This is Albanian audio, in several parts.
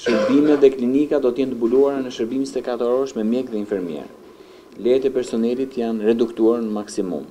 Shërbimet dhe klinikat do të jenë të mbuluara në shërbim njëzet e katër orësh me mjekë dhe infermierë. Lejet e personelit janë reduktuar në maksimum.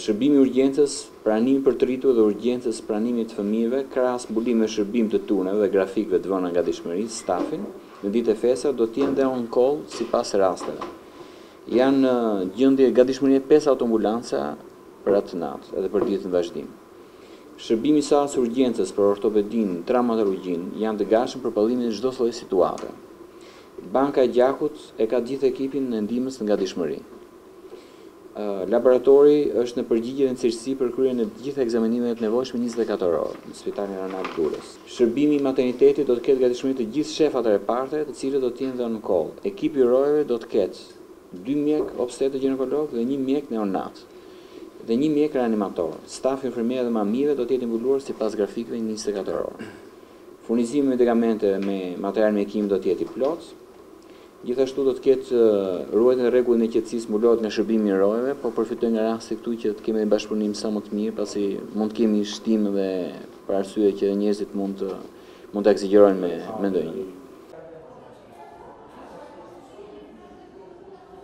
Shërbimi i urgjencës, pranimi për të rritur dhe urgjencës pranimit të fëmijëve, krahas mbulimit me shërbim të turneve dhe grafikëve të vëna në gatishmëri, stafin, në ditët e festave do të jenë dhe on call sipas rasteve. Janë në gjendje gatishmërie pesë autoambulanca për atë natë dhe për ditët në vazhdim. Shërbimi i sallës së urgjencës për ortopedinë, traumatologjinë janë të gatshëm për përballimin e çdo lloj situate. Banka e gjakut e ka gjithë ekipin e ndihmës në gatishmëri. Laboratori është në përgjigje dhe në cilësi për kryerjen e të gjitha ekzaminimeve të nevojshme njëzet e katër orë në Spitalin Rajonal Durrës. Shërbimi i maternitetit do të ketë në gatishmëri të gjithë shefat e reparteve të cilët do të jenë dhe on-call. Ekipi i rojeve do të ketë dy mjekë obstetër gjinekologë dhe një mjek neonat dhe një mjek reanimator. Stafi infermier dhe mamive do të jetë i mbuluar sipas grafikëve njëzet e katër orë. Furnizimi me medikamente dhe me material mjekimi do të jetë i plotë. Gjithashtu do të ketë ruajtjen e rregullit dhe qetësisë mbulohet nga shërbimi i rojeve, po përfitoj nga rasti këtu që të kemi një bashkëpunim sa më të mirë pasi mund të kemi shtim dhe për arsye që edhe njerëzit mund të Mund ta ekzagjerojnë me ndonjë.